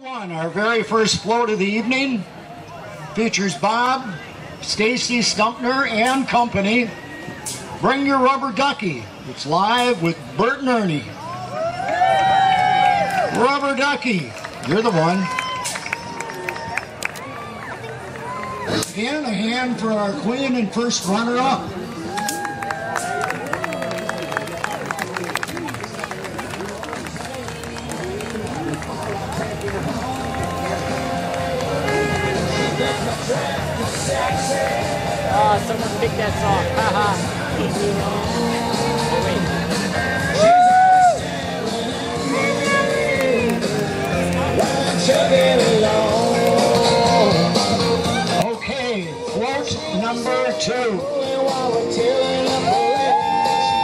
One, our very first float of the evening features Bob, Stacy Stumpner, and company. Bring your rubber ducky. It's live with Bert and Ernie. Rubber ducky, you're the one. Again, a hand for our queen and first runner-up. Oh, someone picked that song. Haha. Oh, okay, float number two.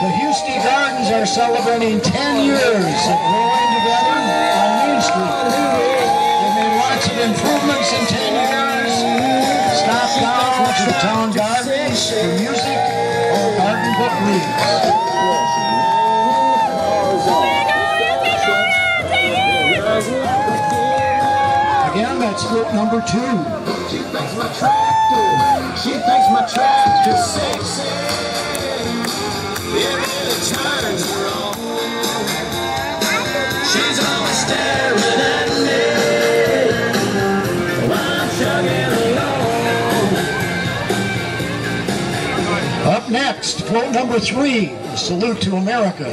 The Houston Gardens are celebrating 10 years of growing together on Main Street. They made lots of improvements in 10 years. Stop the town gardens for music or garden book. Again, that's float number two. She thinks my tractor, she thinks my sexy. It really turns her on. She's always staring number three, Salute to America.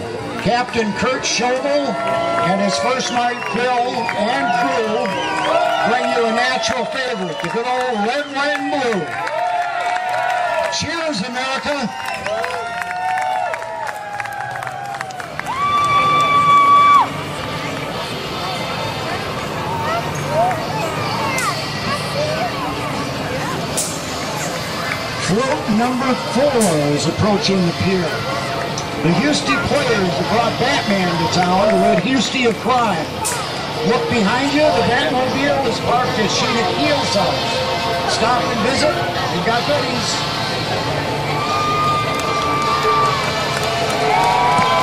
Captain Kurt Schobel and his first night crew and crew bring you a natural favorite, the good old red, white, and blue. Cheers, America. Float number four is approaching the pier. The Houston players have brought Batman to town to rid Houston of crime. Look behind you, the Batmobile is parked at Sheena Keel's house. Stop and visit, they've got goodies.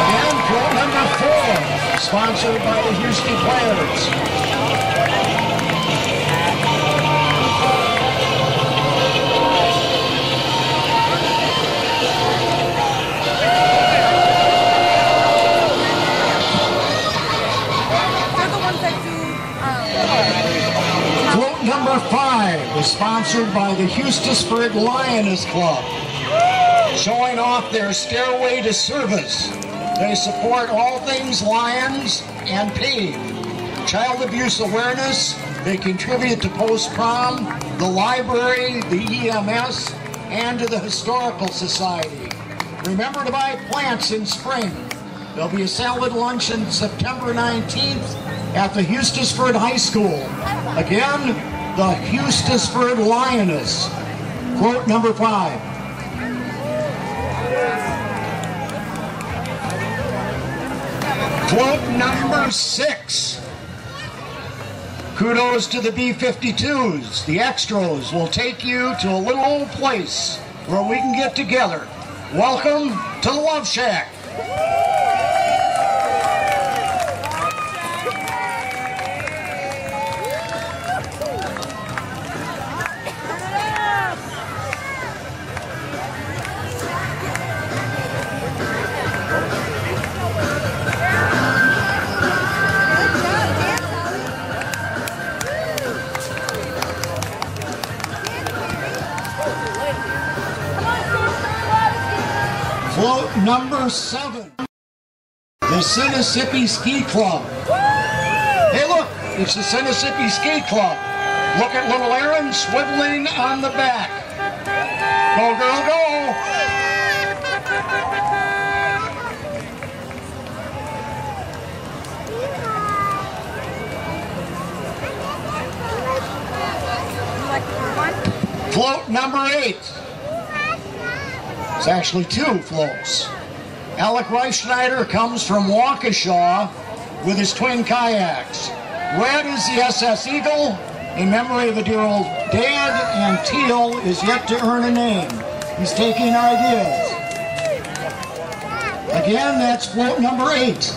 Again, float number four, sponsored by the Houston players. Number five is sponsored by the Hustisford Lioness Club, showing off their stairway to service. They support all things lions and PAVE. Child abuse awareness, they contribute to post-prom, the library, the EMS, and to the Historical Society. Remember to buy plants in spring. There'll be a salad lunch on September 19th at the Hustisford High School. Again, the Hustisford Lioness. Quote number five. Quote number six. Kudos to the B-52s. The extras will take you to a little old place where we can get together. Welcome to the Love Shack. Number seven. The Sinnissippi Ski Club. Hey, look, it's the Sinnissippi Ski Club. Look at little Aaron swiveling on the back. Go, girl, go. Float number eight. It's actually two floats. Alec Reichschneider comes from Waukesha with his twin kayaks. Red is the SS Eagle, in memory of a dear old dad, and Teal is yet to earn a name. He's taking ideas. Again, that's float number eight.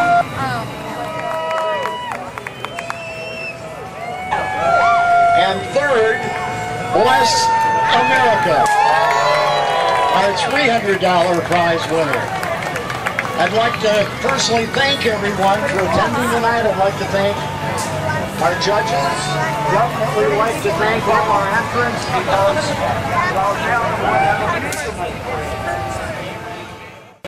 And third, Bless America, our $300 prize winner. I'd like to personally thank everyone for attending tonight. I'd like to thank our judges. Definitely like to thank all our entrants because without